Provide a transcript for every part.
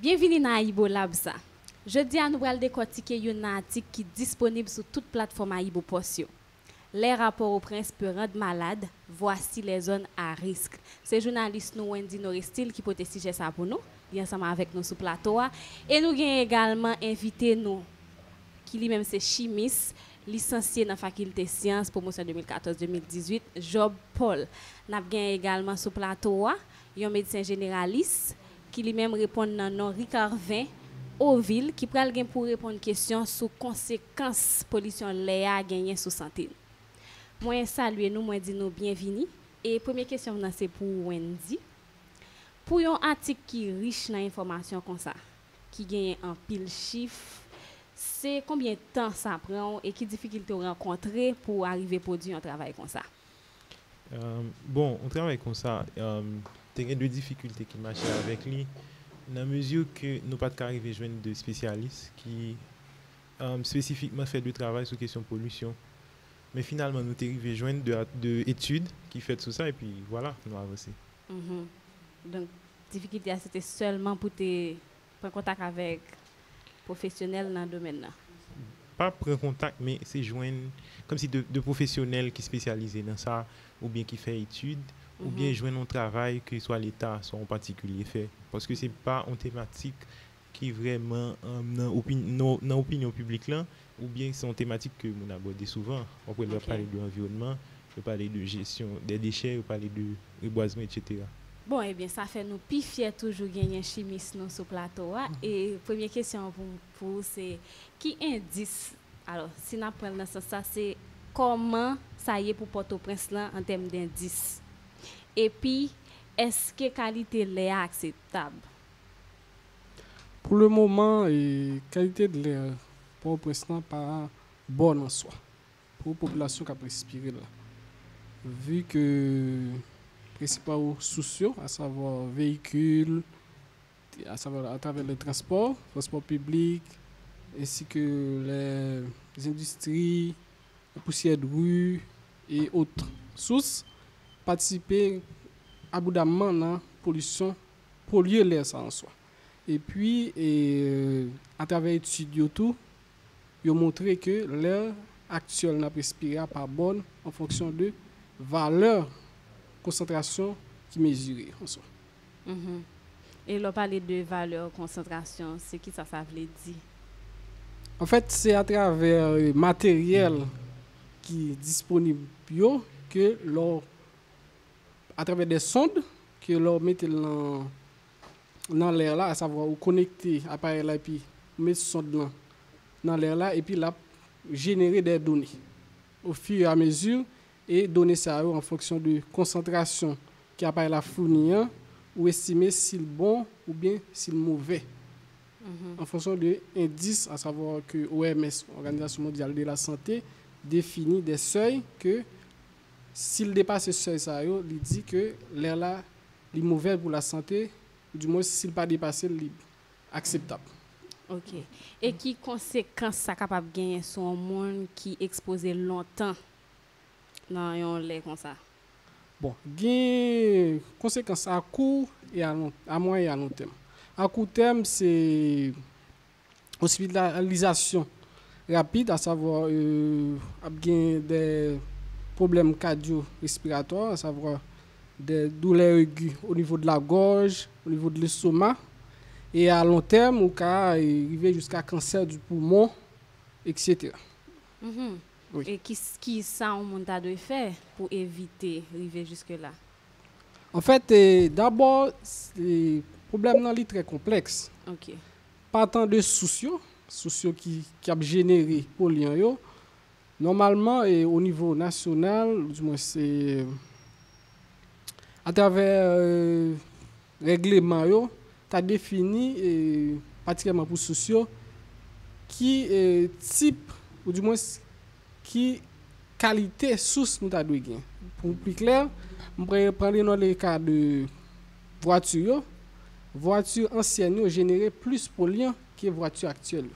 Bienvenue dans Aibo Labsa. Je dis à nous décortiquer un article qui est disponible sur toute plateforme Aibo Post. Les rapports au prince peuvent rendre malade. Voici les zones à risque. C'est journaliste nous Wendy Norestil qui peut sujet ça pour nous, bien ensemble avec nous sur plateau. Et nous avons également invité nous, qui lui-même c'est chimiste, licencié dans la faculté sciences, promotion 2014-2018, Job Paul. Nous avons également sur le plateau un médecin généraliste qui lui-même répond dans nom Ricard 20 Oville qui pral gen pour répondre question sur conséquences pollution l'air gagné sur santé. Moi saluer nous, moi dis nous bienvenue et première question c'est pour Wendy. Pour un article qui est riche dans information comme ça, qui gagne un pile chiffre, c'est combien de temps ça prend et quelles difficultés vous rencontrez pour arriver à produire un travail comme ça? Euh, bon, on travaille comme ça. Euh, il y a deux difficultés qui marchent avec lui, dans la mesure que nous pas arriver à joindre de spécialistes qui euh, spécifiquement fait du travail sur question de pollution. Mais finalement, nous sommes arrivés à joindre de, de études qui fait tout ça et puis voilà, nous avançons. Mm Donc, difficulté, c'était seulement pour te prendre contact avec professionnels dans le domaine Pas prendre contact, mais c'est joindre comme si de, de professionnels qui spécialisés dans ça ou bien qui font études ou bien jouer un travail que soit l'État, soit en particulier fait. Parce que ce n'est pas une thématique qui est vraiment euh, dans l'opinion publique là, ou bien c'est une thématique que nous abordons souvent. On peut parler de l'environnement, on peut parler de gestion des déchets, on parler de reboisement, etc. Bon, eh bien, ça fait nous plus fiers toujours gagner chimiste sur ce plateau. Hein. Mhm. Et première question pour, vous, c'est qui indice Alors, si nous prenons ça, c'est comment ça y est pour Port-au-Prince en termes d'indice? Et puis, est-ce que qualité est acceptable? Pour le moment, la qualité de l'air pour n'est pas bonne en soi. Pour la population qui a respirer là. Vu que les principaux sociaux, à savoir véhicules, à savoir à travers le transport, transport public, ainsi que les industries, la poussière de rue et autres sources, participer abondamment dans la pollution, polluer l'air en soi. Et puis, et, à travers l'étude, tout, ils ont montré que l'air actuel n'a respiré pas bonne en fonction de valeur concentration qui mesurée en soi. Mm Et l'on parle de valeur concentration, c'est qui ça, ça veut dire? En fait, c'est à travers le matériel qui est disponible que l'on à travers des sondes que l'on met dans, dans l'air là, à savoir connecter l'appareil là et puis mettre sonde là, dans l'air là et puis là générer des données au fur et à mesure et donner ça en fonction de concentration qui l'appareil la fournit hein, ou estimer s'il est bon ou bien s'il est mauvais. Mm-hmm. En fonction de indices, à savoir que OMS, Organisation mondiale de la santé, définit des seuils que s'il dépasse ce seuil, il dit que l'air là est mauvais pour la santé, du moins s'il pas dépassé, il est acceptable. OK. Et qui conséquences ça capable de gagner sur un monde qui est exposé longtemps dans un lait comme ça? Bon, gain conséquences à court et à, long, à moyen et à long terme. À court terme, c'est hospitalisation rapide, à savoir euh, des problèmes cardio-respiratoires, à savoir des douleurs aiguës au niveau de la gorge, au niveau de l'estomac. Et à long terme, au cas arriver jusqu'à cancer du poumon, etc. Mm-hmm. Et qu'est-ce qui ça on de faire pour éviter d'arriver jusque-là? En fait, eh, d'abord, le problème est très complexe. Pas tant de sociaux, sociaux qui, qui ont généré polluants, Normalement, et au niveau national, du moins c'est à travers le euh, règlement, tu as défini, et, particulièrement pour sociaux, qui est type, ou du moins qui qualité source nous avons gagner. Pour plus clair, je vais prendre le cas de voiture. Voiture ancienne généré plus polluant que voiture actuelle.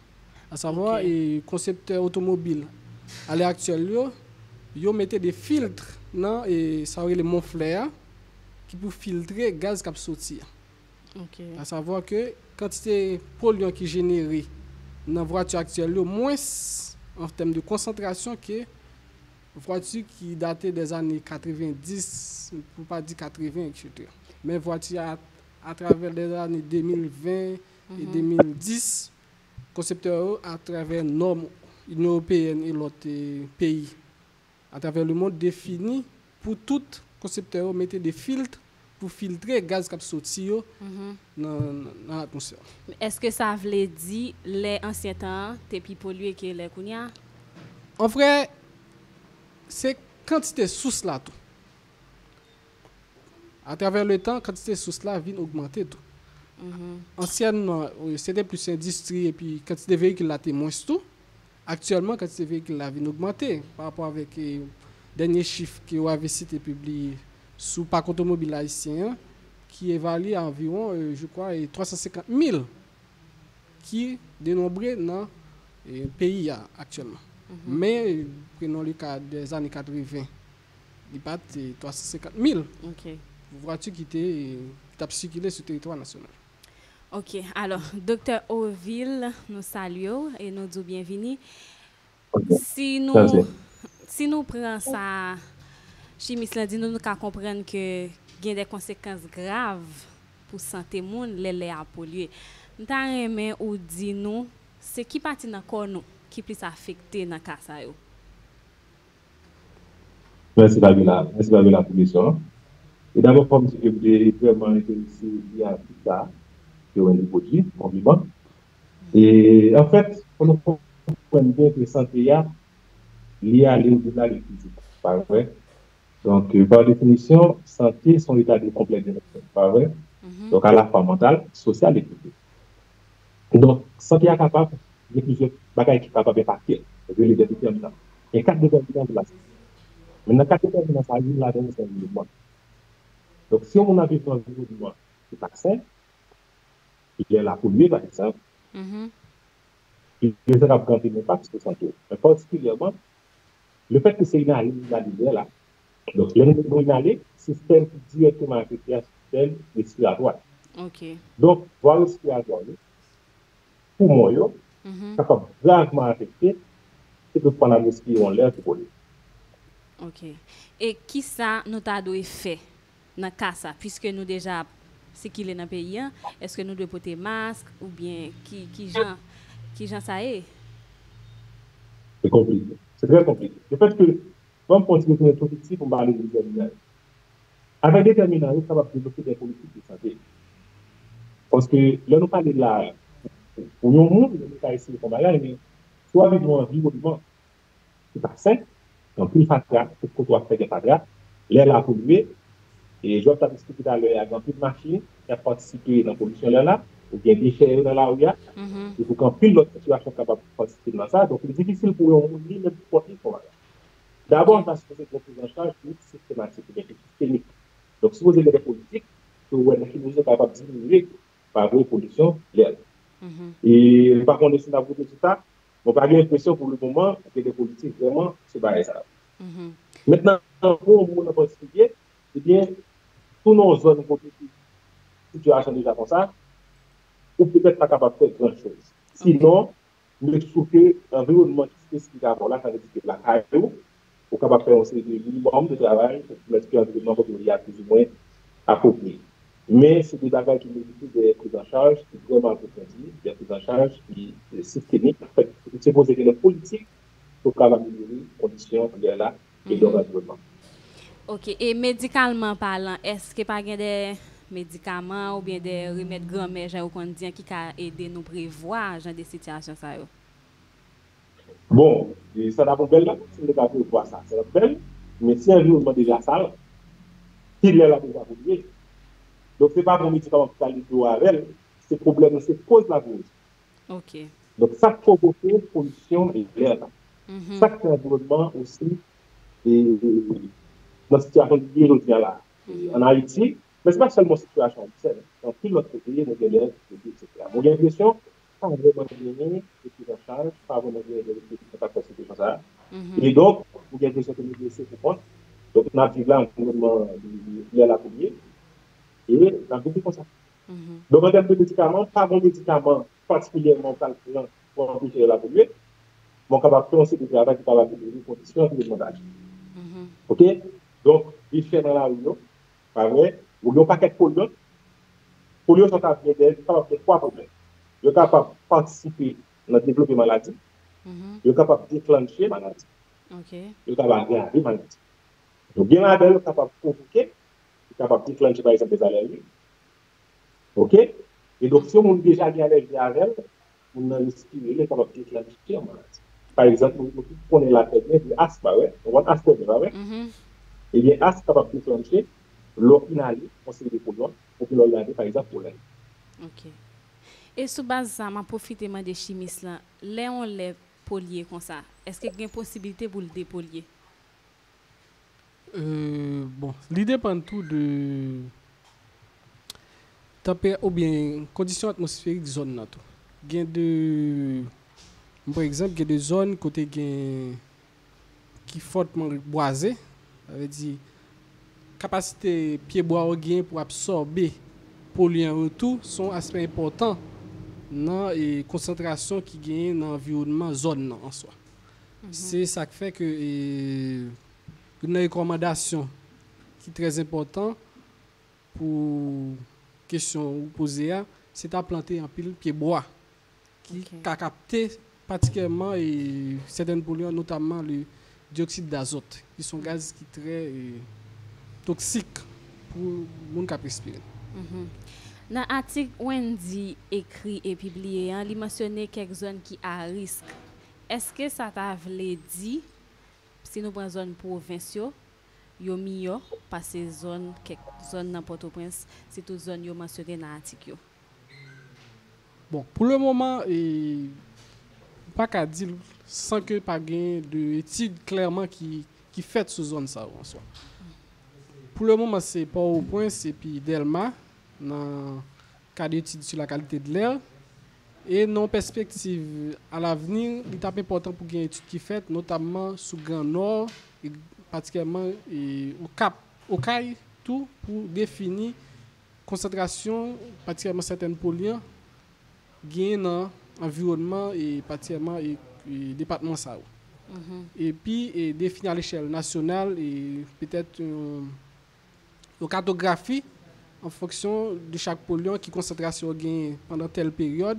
À savoir, okay. et concepteur automobile à l'heure actuelle, ils mettent des filtres dans et ça les monfleurs qui pour filtrer gaz qui sortir. OK. À savoir que quantité polluant qui est générée dans la voiture actuelle, est moins en termes de concentration que voiture qui datait des années 90, pour pas dire 80, etc. Mais voiture à, à travers les années 2020 et 2010, concepteurs à travers normes l'Union européenne et l'autre pays à travers le monde définit pour tout concepteur mettre des filtres pour filtrer gaz qui sorti mm -hmm. dans, dans l'atmosphère. Est-ce que ça voulait dire les anciens temps t'es plus pollué que les kounia? En vrai, c'est quantité sous là tout. À travers le temps, quantité sous là vient augmenter tout. Mm -hmm. Anciennement, c'était plus industrie et puis quantité de véhicules là était moins tout. Actuellement, quantité de véhicules là vient augmenter par rapport avec les derniers chiffres que avait cité publié sous parc automobile haïtien qui évalue à environ, euh, je crois, et 350 000 qui dénombré dans le pays actuellement. Mais euh, prenons le cas des années 80, il pas de 350 000 OK. voitures qui étaient euh, qui ont circulé sur le territoire national? Ok, alors, docteur Oville, nous saluons et nous disons bienvenue. Si nous, Merci. si nous prenons ça, chimiste l'a dit nous nous comprendre que il y a des conséquences graves pour la santé monde, les l'air pollué. Nous avons ou dit nous, c'est qui partie dans corps nous qui plus affecté dans le cas ça Merci Babila, merci Babila pour mission. Et d'abord, comme je vous vraiment intéressé, il y a tout ça. Que on est produit, compliment. Et en fait, on comprend bien que santé est liée à au-delà du physique, pas vrai? Donc, euh, par définition, santé, son état de complet pas vrai? Donc, à la fois mentale, sociale et physique. Donc, santé est capable, il y a plusieurs bagages qui sont capables de partir, de les déterminants. Il y a quatre déterminants de la santé. Maintenant, quatre déterminants, ça arrive là-dedans, c'est l'environnement. Donc, si on a vécu un environnement qui n'est particulière, la polluée par exemple, mm -hmm. il y a un impact sur la santé. Mais particulièrement, le fait que c'est une inhalé là, donc l'hémoglobine inhalée, système directement affecté à système respiratoire. Ok. Donc, voie respiratoire, poumon, mm -hmm. capable gravement affecté, c'est que pendant le respirer en l'air, pour pollué. Ok. Et qui ça nous a fait dans le cas ça, puisque nous déjà se ki le nan peyi an, eske nou dwe pote mask ou bien ki, ki jan ki jan sa e? Se komplike, se tre komplike. Je pense que, bon kontinue pou neto fiksi pou mba ale de determinare. Avek determinare, sa va prebloke de politik de santé. Ponske, le nou pale de la pou yon moun, le nou ka esi de konbaya, so avek nou anvi, ou diman, se pa sek, nan pou yon fatra, pou koto a fek de fatra, lè la pou lue, E jwap ta diskuti dan lè agan pil machin, ki a patisipe nan komisyon lè la, ou gen deche yo nan la ou ya, mm-hmm. e pou kan pil lot situasyon kapap patisipe nan sa, donk li difisil pou yon li men pou poti pou wala. D'abord, nan se pose kon prise an chanj, pou yon sistematik, pou yon sistemik. Donk se pose lè de politik, pou wè nan ki nou se kapap diminuye par wè polisyon lè. E par kon de sin avou de touta, bon pa gen impresyon pou lè pouman, ke de politik vreman se baye sa. Mètnen, an pou moun an patisipe, e bien, bien, tous nos zones côté situation déjà comme ça, ou peut-être pas capable de faire grand chose. Sinon, nous trouvons que l'environnement spécifique à là, ça veut dire que la caillou, ou capable de faire aussi des minimum de travail pour mettre que l'environnement comme il y a plus ou moins approprié. Mais c'est des bagages qui nécessitent des prises en charge qui sont vraiment approfondies, des prises en charge qui sont systémiques. En fait, c'est poser des politiques pour améliorer les conditions de là et de l'environnement. Ok, e medikalman palan, eske pa gen de medikaman ou bien de remet granme jan ou kon diyan ki ka ede nou prevoa jan de sityasyon sa yo? Bon, e sa da pou bel la, se ne ka prevoa sa, se da pou bel, men si anjou mwen deja sa la, ki lè la pou sa pou liye. Donk se pa pou medikaman pou sa li pou avel, se probleme se pose la pou liye. Ok. Donk sa provoke, polisyon e lè la. Sa ki anjou mwen aussi, e... nan sityasyon ki yon diyan la. An Haiti, men se pa selman sityasyon di sel. Nan pil lotre peyi, nou genye, etc. Moun gen presyon, pa vreman genye, epi nan chanj, pa vreman genye, epi nan takon se dejan sa. E donk, moun gen presyon ke moun genye se konpon. Donk nan viv la, moun genye liye la koumye. E nan viv li kon sa. Mm-hmm. Donk an terpe medikaman, pa vreman medikaman, patikulyeman kalkulant, pou an viv la koumye, moun kapap pronsi ki travay ki travay ki kondisyon ki demandaj. Ok? Donk, li fè nan la ou yo, pa vre, ou yon paket polio, polio son ta vye del, ta vye 3 problem. Yo kapap partisipe nan devlopi maladi, yo kapap deklanche maladi, yo kapap grave maladi. Yo gen la bel, yo kapap provoke, yo kapap deklanche par exemple des alergies. Ok? E dok si yo moun deja gen alergie avel, moun nan respire, yo kapap deklanche maladi. Par exemple, moun konen la pèdne, di aspa we, moun aspa we, va we, Eh bien, asthme capable de déclencher l'eau inhalée, conseiller des polluants, pour que l'on garde, par exemple, pollen. OK. Et sous base ça, m'a profité des chimistes là. Là, on les polier comme ça. Est-ce qu'il y a une possibilité pour le dépolier? Euh, bon, l'idée dépend tout de température ou bien conditions atmosphériques de zone là tout. Gain de par exemple, il y a des zones côté qui fortement boisées, ça veut dire capacité pied bois au pour absorber polluants retour sont aspect important dans la concentration qui gagne dans l'environnement zone en soi. Mhm. C'est ça qui fait que une recommandation qui est très important pour question posée, c'est à planter un pile pied bois qui a capté particulièrement et certains polluants, notamment le dioxyde d'azote, qui sont gaz qui sont très euh, toxiques pour le monde qui respirer. Dans l'article Wendy écrit et publié, hein, il mentionné quelques zones qui à risque. Est-ce que ça t'a dit, si nous prenons zone provinciale, yo mieux pas ces zones quelques zones dans Port-au-Prince, c'est toutes zones yo mentionné dans l'article. Bon, pour le moment, et pas qu'à dire san ke pa gen de etid klerman ki, ki fet sou zon sa ou an swa. Pou le mouman se pa ou pwen se pi Delma nan kade etid sou la kalite de lèr e nan perspektiv al avenir li tap important pou gen etid ki fet notabman sou Grand Nord e patikèman e, ou kap, ou kay tout pou defini konsentrasyon patikèman seten polyen gen nan environman e patikèman e département ça. Mhm. Et puis et définir à l'échelle nationale et peut-être une, cartographie en fonction de chaque polluant qui concentration gain pendant telle période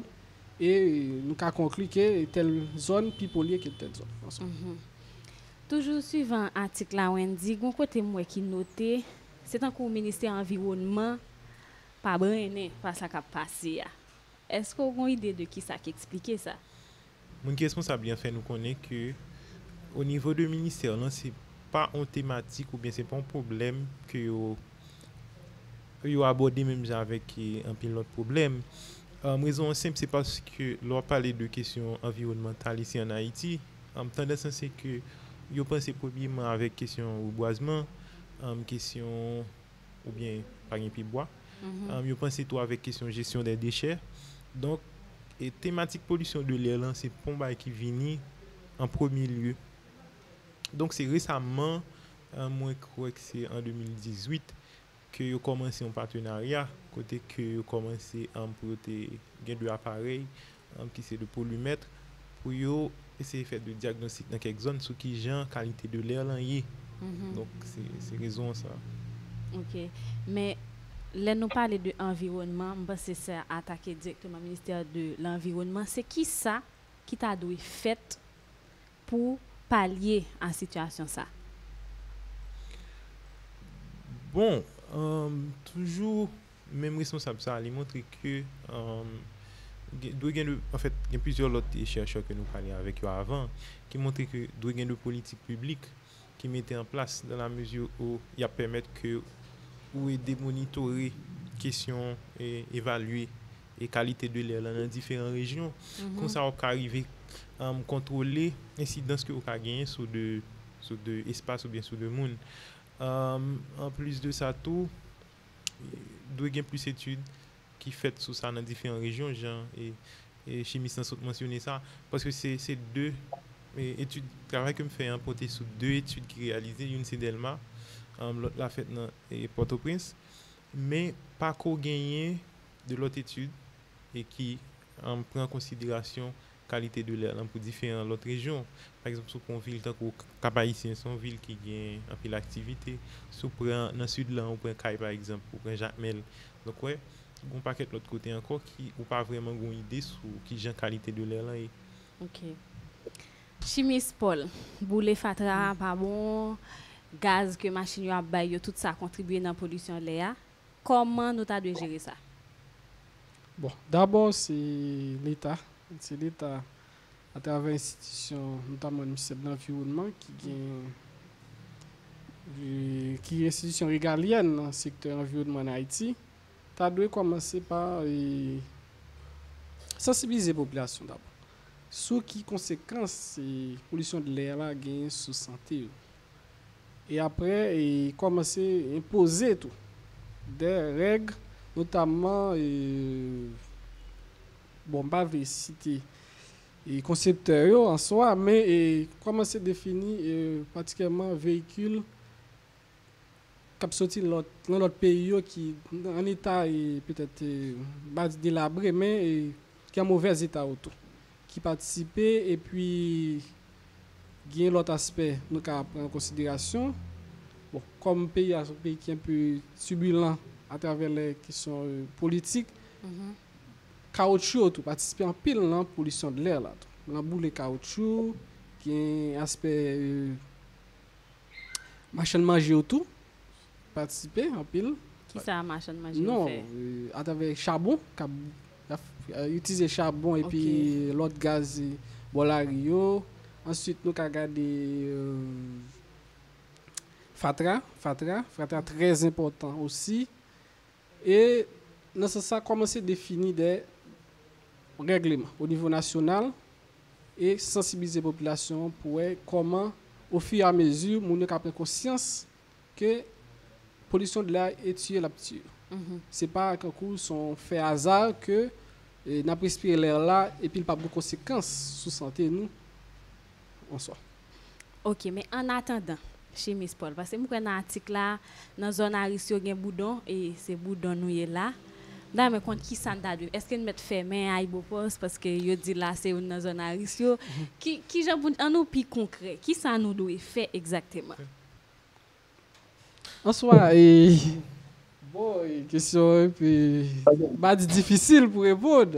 et nous avons conclu que telle zone puis polluer que telle zone. Mhm. Toujours suivant l'article là Wendy, un côté moi qui noté, c'est un coup ministère environnement pas bien pas ça qui a passé. Est-ce qu'on a une idée de qui ça qui explique ça? Moun ki responsable yon fè nou konen ke o nivou de minister lan non, se pa an tematik ou bien se pa an problem ke yo yo abode menm jan avèk an pil lot problem. Um, rezon ansemp se paske lor pale de kesyon environnemental isi an Haiti, am um, tendansan se ke yo panse probleman avèk kesyon ou boazman, um, euh, kesyon ou bien pari pi boa, mm -hmm. Euh, yo panse tou avèk kesyon jesyon de dechè. Donk et thématique pollution de l'air, c'est Pomba qui vient en premier lieu. Donc, c'est récemment, euh, moi, je crois que c'est en 2018, que vous commencé un partenariat, côté que vous commencé à emprunter deux appareils, qui c'est le polymètre, pour essayer de faire des diagnostics dans quelques zones sur qui j'ai qualité de l'air mm Donc, c'est raison ça. Ok. Mais Là, nous parlons de l'environnement, c'est ça, attaquer directement le ministère de l'Environnement. C'est qui ça qui t'a dû fait pour pallier à la situation ça? Bon, euh, toujours, même responsable ça, il montre que euh, en fait, il y a plusieurs autres chercheurs que nous parlions avec eux avant qui montrent que il y a de politique publique qui mettaient en place dans la mesure où il y a permettre que ou e demonitore kesyon e evalue e kalite de lè lan nan diferent rejyon. Mm -hmm. Kon sa wap ka arrive um, kontrole insidans ki wap ka genye sou de, sou de espas ou bien sou de moun. Um, en plus de sa tou, dwe gen plus etude ki fet sou sa nan diferent rejyon jan e, e chimistan sot mensyone sa. Paske se, se de etude, travay ke m fè an pote sou de etude ki realize, yon se Delma, um, lot la fèt nan e Port-au-Prince, men pa ko genyen de lot etude e ki um, pren konsidirasyon kalite de lè lan pou diferent lot rejyon. Par exemple, sou pon vil tan kou Kabayisyen, son vil ki gen apil aktivite. Sou pren nan sud lan, ou pren Kay par exemple, ou pren Jacmel. Donk wè, ouais, goun paket lot kote anko ki ou pa vreman goun ide sou ki jen kalite de lè lan e. Ok. Chimis Paul, boule fatra, mm. pa bon... gaz que machine a baillé, tout ça contribue dans la pollution de l'air. Comment nous avons gérer ça? Bon, d'abord, c'est l'État. C'est l'État, à travers l'institution, notamment le ministère de l'Environnement, qui est qui est institution régalienne dans le secteur environnement en Haïti. Tu as commencer par euh, sensibiliser la population d'abord. Sur qui conséquences la pollution de l'air a sur la santé. Et après, et commencer à imposer tout. Des règles, notamment, euh, bon, pas citer et concepteur en soi, mais comment c'est défini euh, particulièrement véhicule qui sorti dans notre pays qui en état peut-être euh, délabré mais qui a mauvais état auto qui participe et puis gen lot aspe nou ka pren konsidirasyon. Bon, kom peyi a son peyi ki anpè subilan a travè lè kisyon politik, mm -hmm. kaoutchou tou, patisipe anpil nan polisyon de lè la tou. Nan bou lè kaoutchou, gen aspe euh, machen manje ou tou, patisipe anpil. Ki sa machen manje ou fè? Non, euh, a travè chabon, kab, a, a, a, a utize chabon epi okay. lot gaz bolari yo, ensuite nous avons regardé euh, fatra fatra fatra très important aussi. Et ce ça commencer à définir des règlement au niveau national et sensibiliser la population pour comment, au fur et à mesure, nous avons conscience que la pollution de l'air est tuée la petite. Mm Ce n'est pas un coup son fait hasard que nous avons l'air là et puis il n'y a pas de conséquences sur la santé nous en soi. Ok, mais en attendant, chez Miss Paul, parce que nous avons un article là, dans la zone Arisio, il y a un boudon et c'est boudon nous est là. Da me kont ki san dadou? Eske nou met fèmen a Ibopos paske yo di la se ou nan zon a risyo? Ki jaboun an nou pi konkre? Ki san nou dou e fè exakteman? An swa e... Bo, e kesyon e pi... Ba di difisil pou e bod.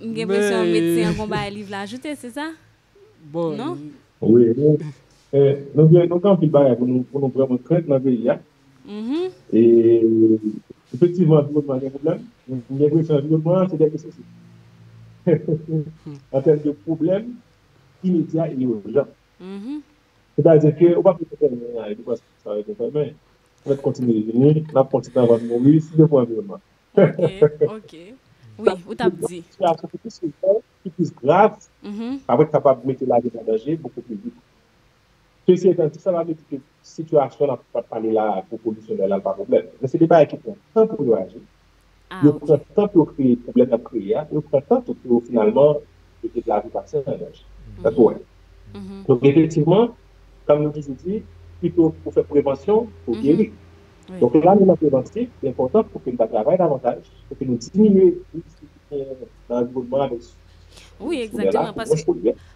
Nge besyon metsi an kon ba e Bon. Non? Oui. Nou kan pil bagay pou nou vreman kret nan ve ya. E, efektivman, nou mwen gen problem. Mwen gen chanjouman, se dek se se. An ten de problem, imedya e urgent. Se da zè ke, ou pa pou te ten men, e pou kwa se sa reten ten men, ou et kontine de veni, la kontine avan moun, si de pou environman. Ok, ok. Oui, ou tap di. Ki pis grave, ki pis grave, pa wè kapab mette la gen ananje, poukou pi di. Se si etan, se sa la mette ki situasyon an pa pale la pou polisyonel an pa problem. Mè se deba ekipon, tan pou yo aje, yo pren tan pou yo kreye problem ap kreye ya, yo pren tan pou yo finalman yo deklari paksen ananje. Sa pou wè. Donc, effectivement, kam nou ki se di, pi pou fè prevensyon, pou mm-hmm. geri. Oui. Donc là, nous préventif, c'est important pour que nous travaillions davantage, pour que nous diminuions l'environnement avec Oui, exactement. Parce, parce que,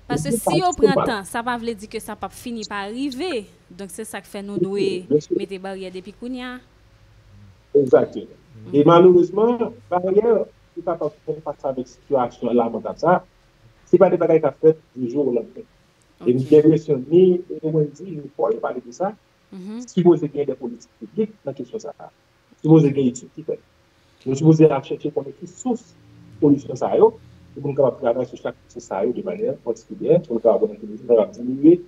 parce que si au printemps, ça va veut dire que ça ne pas finir par arriver. Donc c'est ça qui fait nous douer mettre des barrières depuis Kounia. Exactement. Mm. Et malheureusement, barrière, c'est pas parce qu'on passe avec situation lamentable ça. n'est pas des barrières qui sont faites du jour au lendemain. Okay. Et nous devons se ni, nous dit, il ne faut pas parler de ça. Mm-hmm. Supposé qu'il y ait des politiques publiques dans la question ça. Supposé qu'il y ait des études qui fait. Nous supposons chercher comme une source pollution ça pour nous capables travailler sur chaque source ça de manière particulière, pour nous capables de diminuer la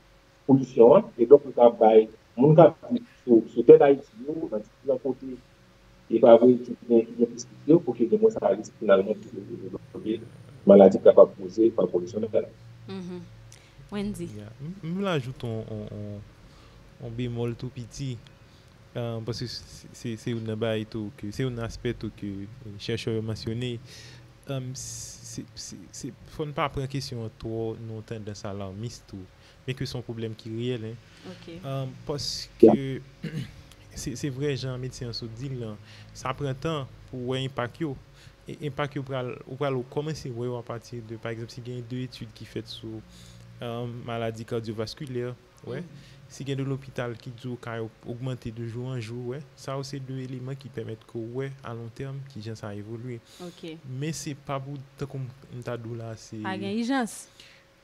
pollution et donc nous capables nous capables sur tête Haïti, dans différents côtés et par rapport à pour que les gens réalisent finalement les maladies capables de poser par la pollution de la mm-hmm. Wendy. Je voulais ajouter un on bémol tout petit. Um, parce que c'est un aspect tout que c'est un aspect tout que les chercheurs ont mentionné. Euh, um, il ne faut pas prendre question trop non tendance alarmiste tout, mais que c'est un problème qui est réel. Hein. Okay. Um, parce que c'est vrai, Jean, médecin, se dit, ça prend temps pour un impact. Et impact, on va commencer à partir de, par exemple, si il y a deux études qui faites sur maladie cardiovasculaire. Ouais. Mm -hmm. si gen de l'hôpital ki djou ka yo augmente de jou an jou, ouais, sa ou se de eleman ki pemet ko wè ouais, an long term ki jan sa evolwe. Okay. Men se euh, pa pou ta kom mta dou la se... A gen ijans?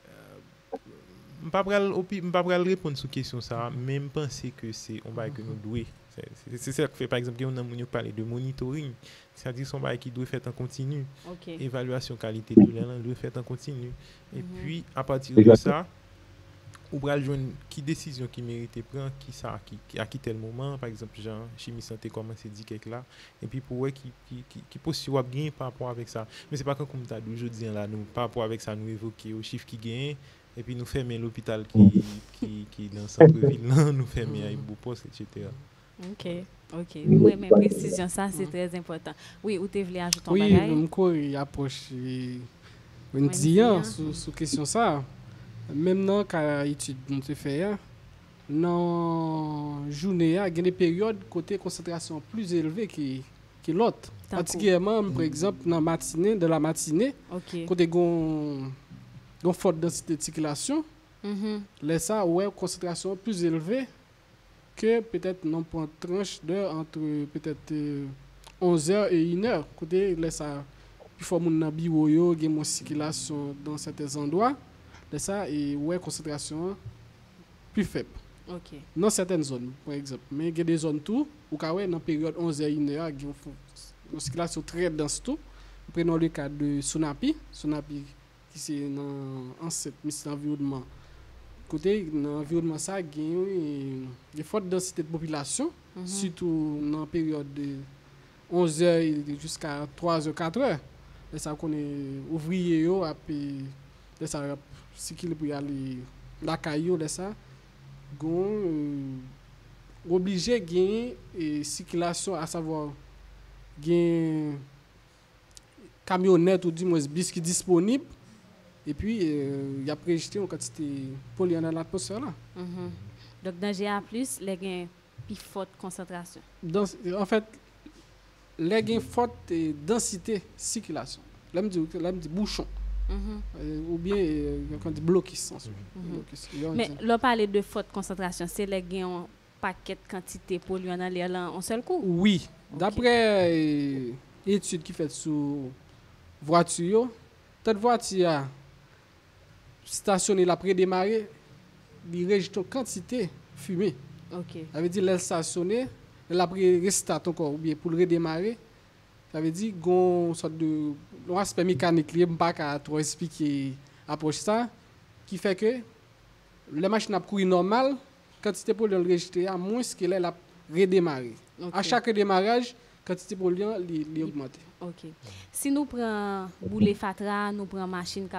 Euh, mpa pral, pral repon sou kesyon sa, men mpense ke se on bay ke nou dwe. Se se ak fe par exemple gen yon nan moun yo pale de monitoring, se a di son bay ki dwe fet an kontinu. Okay. Evaluasyon kalite dou lè lan dwe fet an kontinu. E mm -hmm. pi a patir de sa... va jouer qui décision qui mérite prendre, qui ça, qui, qui à qui tel moment, par exemple, genre, chimie santé commence à dire quelque là, et puis pour ouais, qui, qui, qui, qui possible bien par rapport avec ça. Mais c'est pas comme tu as dit aujourd'hui, là, nous, par rapport avec ça, nous évoquer au chiffre qui gagne, et puis nous fermer l'hôpital qui, qui, dans le centre-ville, là, nous fermer à Ibopost, etc. Ok, ok. Oui, mais précision, ça c'est très important. Oui, ou tu voulais ajouter un Oui, bagage? je me approche une Wendy, dian hein. sur sur question ça. Même dans la étude nous te fait, hein, dans journée, il y a des périodes côté concentration plus élevée que, que l'autre. Particulièrement, par exemple, dans la matinée, de la matinée, côté gon gon forte densité de circulation, Mhm. là ça ouais concentration plus élevée que peut-être non une tranche d'heure entre peut-être 11h et 1h côté là ça faut moun nan bureau gen mon circulation dans certains Lè sa, e wè konsentrasyon pi feb. Okay. Nan seten zon, pou eksept. Men gen de zon tou, ou ka wè nan peryode 11 e 1 e a, gen yon sikilasyon tre dans tou. Prenon le ka de Sonapi. Sonapi ki se nan anset misi nan environnement. Kote nan environnement sa, gen yon e fote densite de popilasyon. Mm -hmm. Sitou nan peryode de 11 e jusqu'a 3 e 4 e. Lè sa konen ouvriye yo api lè sa api y aller la caillou là ça gon euh, obligé gagner et circulation à savoir gain camionnette ou du moins bis qui disponible et puis euh, il y a préjeté en quantité polluant dans l'atmosphère là Mhm. Donc, dans GA, les gains plus forte concentration. dans, en fait, les gains forte euh, densité circulation. Là, me dit, là, me dit bouchon. Mhm. Euh, ou bien, euh, quand fait. Mhm. Là, on Mais là, parler de forte concentration, c'est les gains paquet de quantité polluant dans l'air là en seul coup? Oui. D'après euh, étude qui fait sur voiture, toute voiture a stationné la prédémarrer, il rejette une quantité fumée. Ok. Ça veut dire, elle stationné, elle a pris restart encore, ou bien pour le redémarrer. Ça veut dire qu'on sorte de un aspect mécanique, peux pas trop expliquer approche ça, qui fait que la machine a couru normal, quantité pour le rejeter à moins qu'elle a redémarré. Ok. À chaque démarrage, quantité pour lui est augmentée. Ok. Si nous prenons boulet fatra, nous prenons machine qui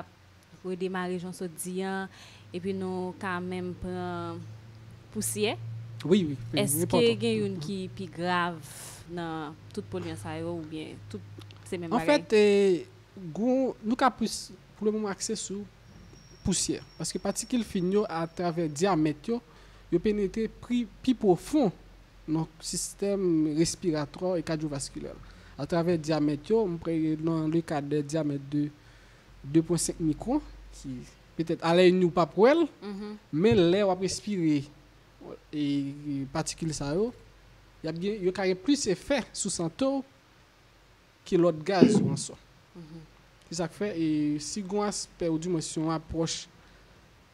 redémarrer j'en saute dian, et puis nous quand même prenons poussière, Oui, oui. est-ce qu'il y a une qui est plus grave? nan tout polyen sa yo ou bien tout se men bagay? En fèt, eh, nou ka pwis pou le moun akse sou pousyè. Paske patikil fin yo a travè diamet yo, yo penetre pi profon nan sistem respirator e kadiovaskilèl. A travè diamet yo, mpre nan le kade diamet de 2.5 mikron, ki petèt alè yon nou pa pou el, men mhm. lè wap respire e patikil sa yo, yo kare plus efek sou santo ki lot gaz ou anson. Mm -hmm. Ki sak fe, e, si gwen aspe ou di mwen si yon aproche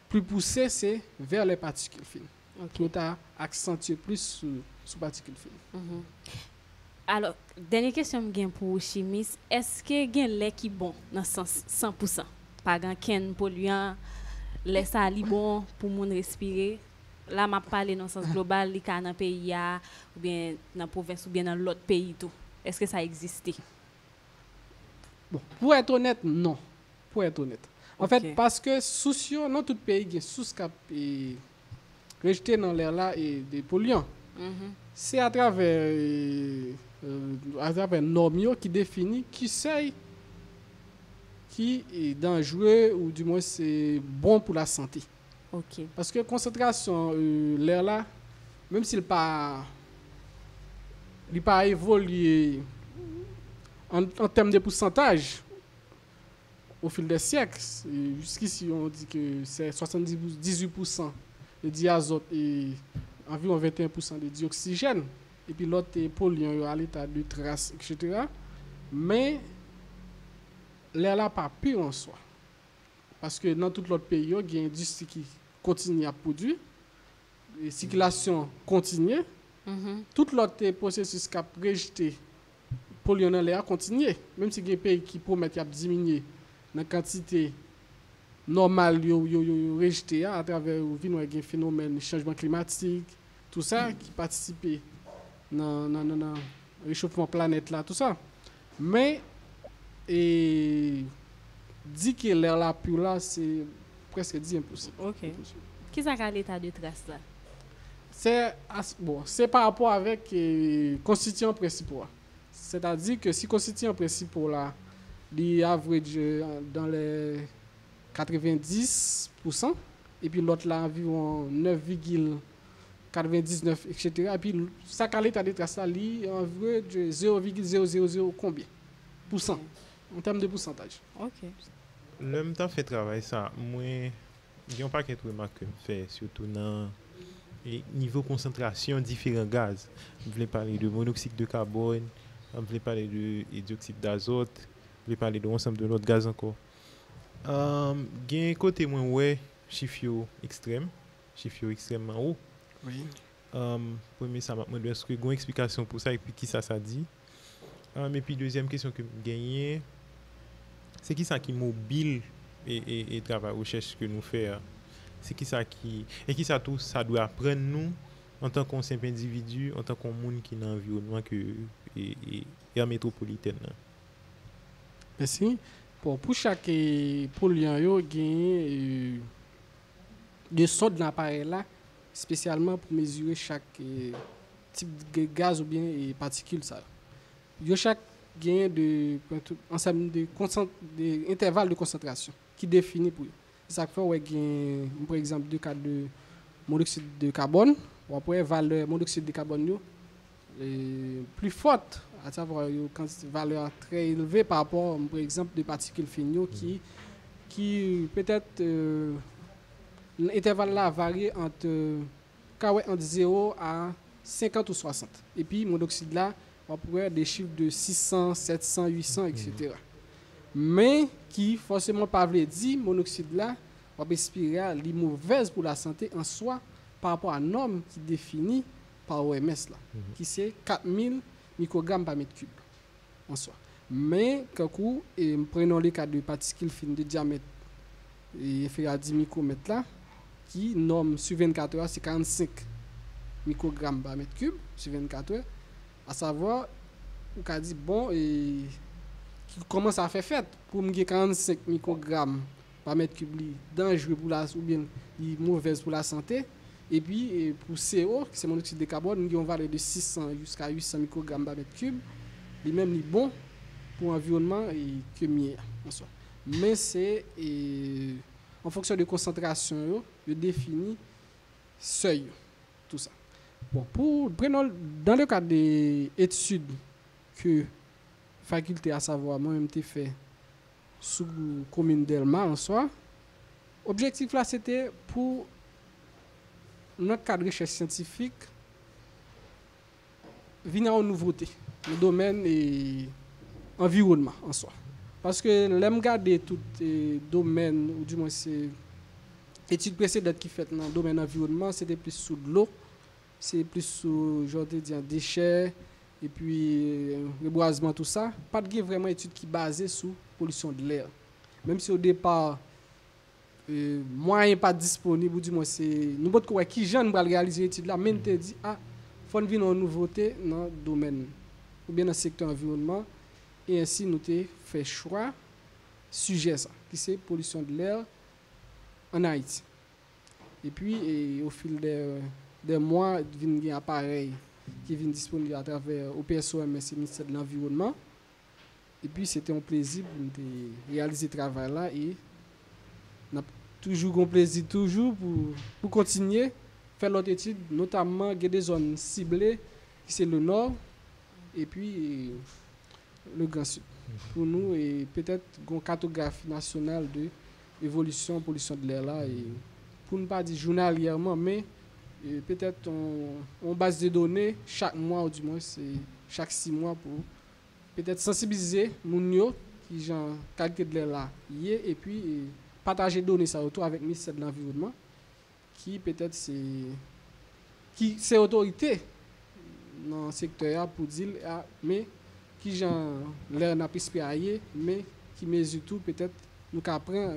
pli pousse, se ver le patikil fin. Okay. Nou ta aksantye plus sou, sou patikil fin. Mm -hmm. Alors, denye kesyon gen pou chimis, eske gen le ki bon nan 100%? Pagan ken polyan, lesa li bon pou moun respire? Là, m'a parlé dans le sens global, li ka dans pays ou bien dans province ou bien dans l'autre pays tout. Est-ce que ça existe? Bon, pour être honnête, non. Pour être honnête. En fait, parce que soucieux, dans tout pays, il y a sous cap et rejeté dans l'air là et des polluants. Mhm. C'est à travers euh, à travers qui définit qui c'est qui est dangereux ou du moins c'est bon pour la santé. Parce que concentration euh, l'air là, même s'il pas il pas évolué en, termes de pourcentage au fil des siècles. Et Jusqu'ici, on dit que c'est 78% de diazote et environ 21% de dioxygène. Et puis l'autre est polluant à l'état de trace, etc. Mais l'air là pas pire en soi. Parce que dans tout l'autre pays, il y a une industrie qui continue à produire. Et circulation continue. Mhm. Tout l'autre processus qui a rejeté polluant dans l'air continue. Même si il y a des pays qui promettent de diminuer la quantité normale yo, yo, yo, yo rejeté hein, à travers un phénomène changement climatique, tout ça qui participe dans dans réchauffement planète là, tout ça. Mais et dit que l'air là pur là c'est presque 10%. Ok. Qui ça a l'état de trace là? C'est bon, par rapport avec euh, constituants principaux. C'est-à-dire que si constituants principaux là, il average euh, dans les 90%, et puis l'autre là environ 9,99, etc. Et puis ça a l'état de trace là, average 0,000 combien? Pour cent, en termes de pourcentage. Ok. lèm tan fè travay sa, mwen yon pa ket remak ke m fè, siotou nan e, nivou konsentrasyon diferent gaz. M vle pale de monoksik de karbon, m vle pale de dioksip d'azot, m vle pale de onsam de lot gaz anko. Um, gen kote mwen wè chif yo ekstrem, chif yo ekstremman ou. Oui. Um, Premye sa mwen dwen skwe gwen eksplikasyon pou sa, epi ki sa sa di. Um, epi dezyen kesyon ke m genye, c'est qui ça qui mobile et, et, et travail recherche que nous faisons? C'est qui ça qui et qui ça tout ça doit apprendre nous en tant qu'on simple individu en tant qu'on monde qui est dans l'environnement que et, et, et en métropolitaine là. Merci. Bon, pour chaque polluant, yo gagne de sonde dans l'appareil là, spécialement pour mesurer chaque euh, type de gaz ou bien euh, particule ça. Yo chaque gagne de de, de intervalle de concentration qui définit pour eux. Ça fait ouais gagne par exemple deux cas de monoxyde de carbone, ou après valeur monoxyde de carbone euh, plus forte à savoir une valeur très élevée par rapport, par exemple, des particules fines yo qui, qui peut-être euh, l'intervalle là varie entre, entre 0 à 50 ou 60. Et puis, monoxyde là, on pourrait des chiffres de 600, 700, 800, etc. Mais qui, forcément, pas veut dire, monoxyde là, on va expirer les mauvaises pour la santé en soi par rapport à la norme qui définit par OMS là, qui c'est 4000 microgrammes par mètre cube en soi. Mais, quand coup, et prenons les cas de particules fines de diamètre et inférieur à 10 micromètres là, qui norme sur 24 heures, c'est 45 microgrammes par mètre cube sur 24 heures. À savoir, on a dit, bon, et qui commence à faire pour me 45 microgrammes par mètre cube, dangereux pour la, ou bien mauvaise pour la santé. Et puis, et pour CO, qui c'est monoxyde de carbone, nous avons valeur de 600 jusqu'à 800 microgrammes par mètre cube. Les mêmes li bon pour l'environnement et que mieux. Mais c'est en fonction de concentration, yo, yo définit seuil, tout ça. Bon, pour, dans le cadre des études que faculté à savoir, moi-même, t'ai fait sous commune d'Elma en soi, objectif là, c'était pour notre cadre de recherche scientifique, venir en nouveauté, le domaine et environnement en soi. Parce que l'aime garder tout les domaines, ou du moins c'est études précédentes qui faites dans le domaine environnement, c'était plus sous l'eau, c'est plus genre de dire, déchets, et puis euh, reboisement, tout ça. Pas de vraiment études qui basées sur pollution de l'air. Même si au départ, euh, moyen pas disponible, ou du moins c'est. Nous avons quoi qui jeune pour réaliser l'étude là, mais te dit, ah, faut venir une nouveauté dans le domaine, ou bien dans le secteur environnement, et ainsi nous avons fait choix, sujet ça, qui c'est pollution de l'air en Haïti. Et puis, au fil des, des mois, il y a un appareil qui vient disponible à travers OPSOM, le ministère de l'Environnement. Et puis, c'était un plaisir de réaliser ce travail-là et on a toujours un plaisir toujours pour, pour continuer faire l'autre étude, notamment il des zones ciblées, qui c'est le nord, et puis le Grand Sud. Pour nous, et peut-être une cartographie nationale de évolution pollution de l'air là, et pour ne pas dire journalièrement, mais peut-être on, base de données chaque mois ou du moins c'est chaque six mois pour peut-être sensibiliser les qui genre qualité de l'air là et puis partager données ça autour avec le ministère de l'environnement qui peut-être c'est qui c'est autorité dans le secteur pour dire mais qui genre l'air n'a pas mais qui mesure tout peut-être nous apprend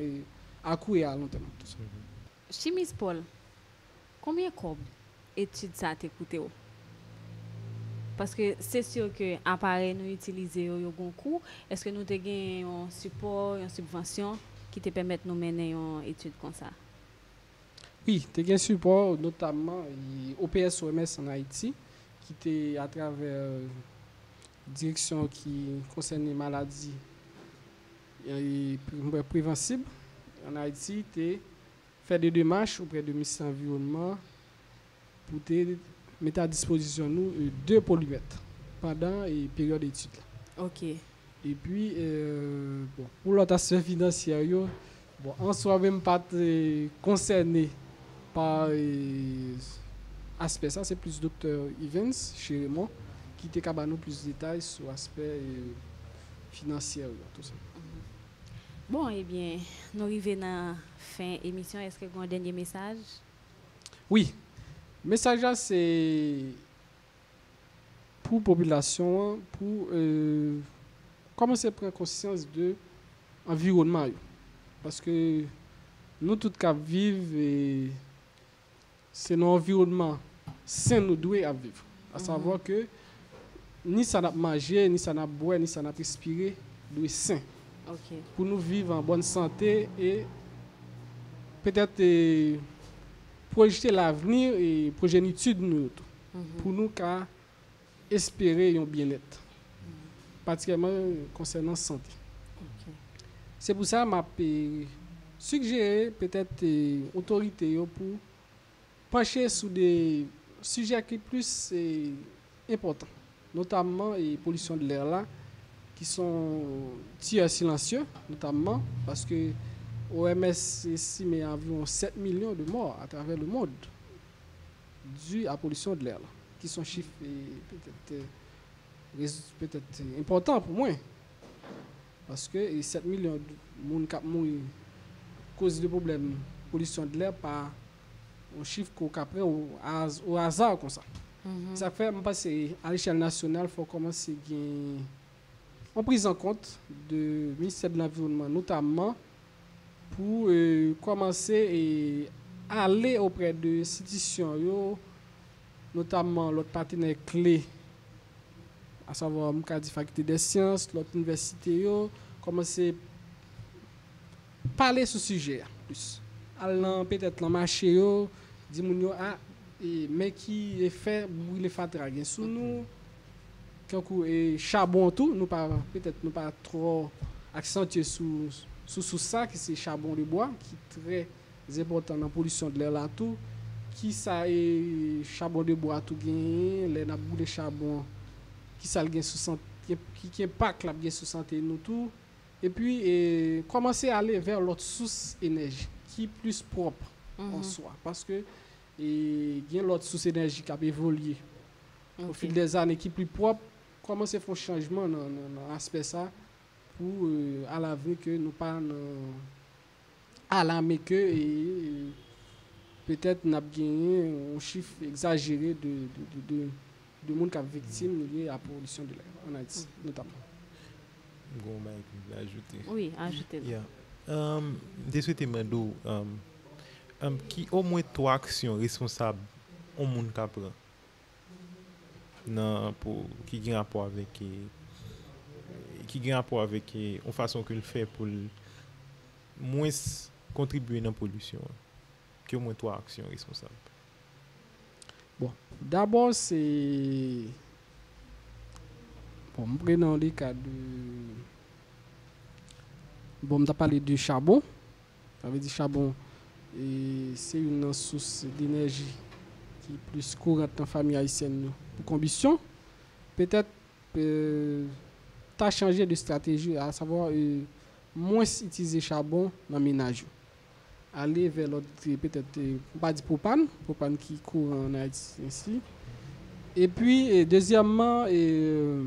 à court et à long terme. Chimiste Paul, combien de études ça t'a coûté Parce que c'est sûr que l'appareil nous utilisé au. Est-ce que nous avons un support, une subvention qui te permet de nous mener une étude comme ça? Oui, tu as un support, notamment au PSOMS en Haïti, qui était à travers direction qui concerne les maladies prévensibles en Haïti, tu fait des démarches auprès du ministère de l'Environnement pour mettre à disposition nous euh, deux polymètres pendant la période d'études. Ok. Et puis, euh, bon, pour l'autre aspect financier, bon, on ne soit même pas concerné par l'aspect euh, ça, c'est plus docteur Evans chez moi qui te plus de détails sur l'aspect financier. Tout ça. Bon, eh bien, nous arrivons à la fin de l'émission. Est-ce que vous avez un dernier message? Oui. Le message c'est pour la population, pour euh, commencer à prendre conscience de l'environnement. Parce que nous, tous cas vivre, c'est un environnement sain nous devons vivre. À mhm. savoir que ni ça n'a mangé, ni ça n'a boire, ni ça n'a respiré, doit être pour nous vivre en bonne santé et peut-être euh, projeter l'avenir et progéniture de nous mhm. pour nous qu'à espérer un bien-être, particulièrement concernant la santé. C'est pour ça que je suggéré peut-être euh, autorité pour pencher sur des sujets qui sont plus euh, importants, notamment la pollution de l'air là qui sont tiers silencieux, notamment parce que OMS estime environ 7 millions de morts à travers le monde dû à la pollution de l'air, qui sont chiffres peut-être peut importants pour moi. Parce que 7 millions de monde qui mourent cause de problèmes de pollution de l'air par un chiffre qu'on prend au, au hasard comme ça. Mm-hmm. Ça fait, à l'échelle nationale, il faut commencer à en prise en compte du ministère de l'Environnement, notamment pour euh, commencer à aller auprès de institutions, notamment notre partenaire clé, à savoir la faculté des sciences, l'autre université, commencer à parler sur ce sujet plus. Peut-être dans le marché, dire ah, mais qui est fait, est fait sous nous et charbon tout, nous pas peut-être nous pas trop accentuer sur sur ça qui c'est charbon de bois qui est très important dans la pollution de l'air là tout. Qui ça est charbon de bois tout gain les na de charbon qui ça gain sous qui qui impact la bien sous santé nous tout. Et puis et commencer à aller vers l'autre source énergie qui est plus propre en mhm. soi. Parce que et il y a l'autre source énergie qui a évolué au fil des années qui est plus propre comment c'est un changement dans, l'aspect ça pour euh, à l'avenir que nous pas à la que et, peut-être n'a gagné un chiffre exagéré de de, de, de monde qui est victime lié à la pollution de l'air en Haïti mm. notamment. Bon, bah. Oui, ajouter. Yeah. Um, Mando, um, um, qui au moins trois actions responsables au monde qui prend gen rapport avek ki gen rapport avek ou fason ke l fè pou mwen kontribuye nan polusyon. Ki ou mwen to aksyon responsable. Bon d'abord se bon mwen pre nan li ka de bon mwen ta pale de chabon. Ave di chabon se yon nan sous d'enerji qui est plus courante dans la famille haïtienne pour combustion. Peut-être euh, t'as changé de stratégie, à savoir euh, moins utiliser charbon dans le ménage. Aller vers l'autre, peut-être, euh, pas du propane, propane qui court en Haïti ici. Et puis, et deuxièmement, euh,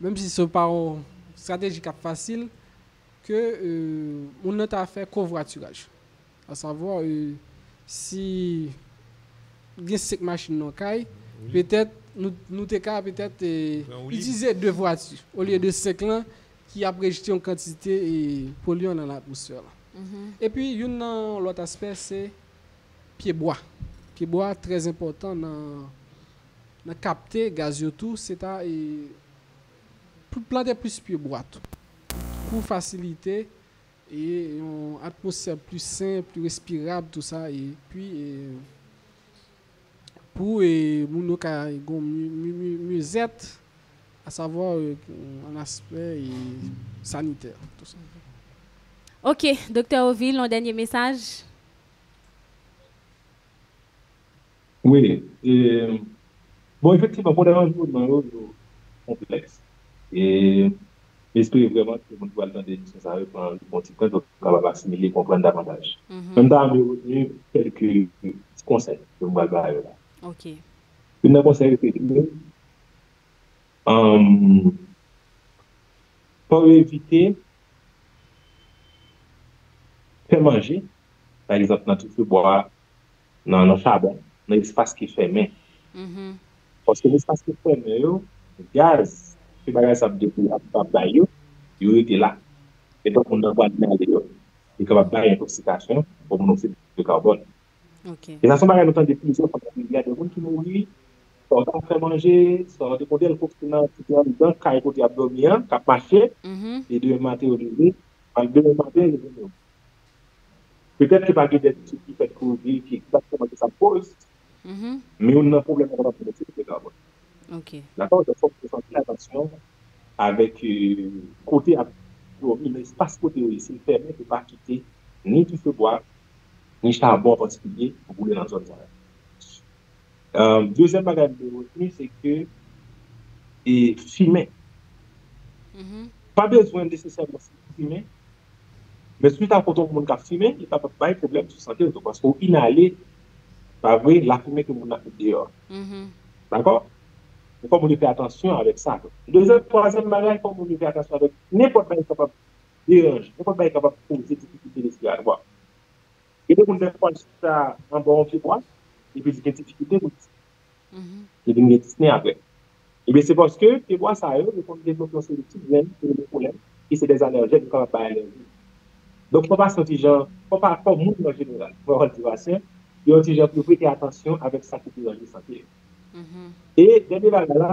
même si ce n'est pas une stratégie facile, que euh, on a fait covoiturage. À savoir, euh, si il y a cinq machines dans le caille, peut-être nous nous te ka peut-être Ben oui. utiliser deux voitures au lieu de cinq là qui a rejeté en quantité et polluant dans l'atmosphère. là. Et puis une nan l'autre aspect c'est pied bois. Pied bois très important dans dans capter gaz yo tout, c'est à pour planter plus pied bois tout. Pour faciliter et une atmosphère plus saine, plus respirable tout ça et puis et, pour et ka mu- musette à savoir euh, un aspect et sanitaire tout ça. OK, docteur Oville, un dernier message? Oui. Et, bon, effectivement, pour des environnements complexes. Et j'espère vraiment que le va entendre des le bon donc assimiler, comprendre davantage. Mhm. Même temps, j'ai retenu quelques conseils que vais là. Ok. Yon nan konsen repete mwen. Um, pou evite pe manje, par exemple nan tout feboa, nan nan chabon, nan espase ki fèmen. Mm -hmm. Poske l'espase ki fèmen yo, gaz, ki bagay sa bdepou ap bay yo, yo yote la. E ton kon nan wad nan de yo, e kabab bay intoxikasyon, pou moun oksid de karbon. E nan son bagay nou tan de plizyon kon yon yon yon moun ki mouri, sa ou tan fè manje, sa ou de kondè l kouk nan kouk nan dan kare kouk yon abdomiyan, kap mache, e de matè ou de li, an de matè yon yon. Petèp ki bagay de ti ki fèt kouk li, ki ekzakseman ki sa pose, me ou nan problem kon nan pou mè se kouk nan moun. La tan ou de fòk pou fòk lè atensyon avèk kote apdomiyan, l'espace kote ou yon, se l'permè pou pa kite ni di fè boak, ni charbon particulier pou boule nan zon zara. Um, euh, Dezem bagay de retenu, se ke e filmen. Mm -hmm. Pa bezwen desesèlman filmen, men sou ta konton moun ka filmen, e ta pa baye problem sou sante, ou pasko inale, pa vwe la filmen ke moun na koute deyo. Mm -hmm. D'akor? Ou kon moun li fè atensyon avèk sa. Dezem, toazèm bagay, kon moun li fè atensyon avèk, nèpot baye kapab deranj, nèpot baye kapab pou se tipikite de si adwa. E de kon de fwa jist an bon fibwa, e pe zi gen titikite mouti. E bin gen disne avè. E be se poske fibwa sa yo, de kon de fwa se li ti ven, se li de poulem, ki se de zanerje, di kon pa alerji. Donk pou pa santi jan, pou pa akon moun nan general, pou an divasyen, yon ti jan pou prete atensyon avèk sa ki pou anjou santi. E dene la la la,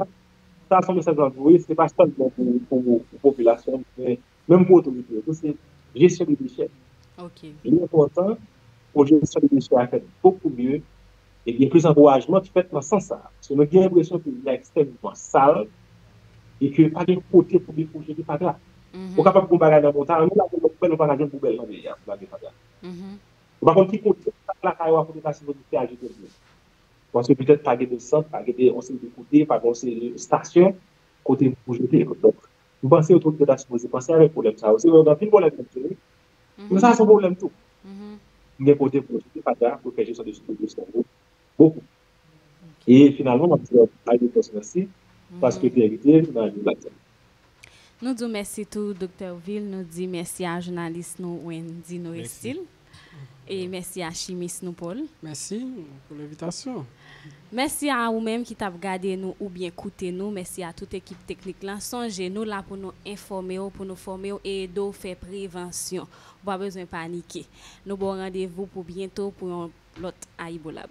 sa son mesej anjouye, se pa stol pou populasyon, mèm pou otorite, se jesye li bichè. Ok. Yon kontan, projection de monsieur a fait beaucoup mieux, et il plus d'encouragement qui fait dans ce sens-là. Parce que nous avons l'impression qu'il est extrêmement sale, et qu'il n'y a pas de côté pour les projets qui pas là. Mm-hmm. On est capable de combattre dans le montagne, nous, on poubelle, on mm-hmm. pas de poubelle dans le pays, on ne pas là. On va continuer à la carrière pour dépasser notre pays à Jésus. Parce que peut-être pas de centre, pas de conseil de côté, pas de station, côté pour jeter. Donc, vous pensez autour de la supposée, pensez avec le problème ça. Aussi, on a un problème. Mm-hmm. Mais ça, c'est un problème tout. gen kote pou jete pata pou fè jesyon de soukè de soukè. Bokou. E finalman, mwen se a yon konsenansi paske te evite nan yon lakten. Nou dou mersi tou, Dr. Ville. Nou di mersi a jounalist nou Wendy Noestil. E mersi a chimis nou Paul. Mersi pou l'invitasyon. Merci à vous-même qui t'avez regardé nous ou bien écouté nous. Merci à toute l'équipe technique là. Songez nous là pour nous informer, pour nous former et de faire prévention. Pas besoin de paniquer. Nous bon rendez-vous pour bientôt pour l'autre Aïbolab.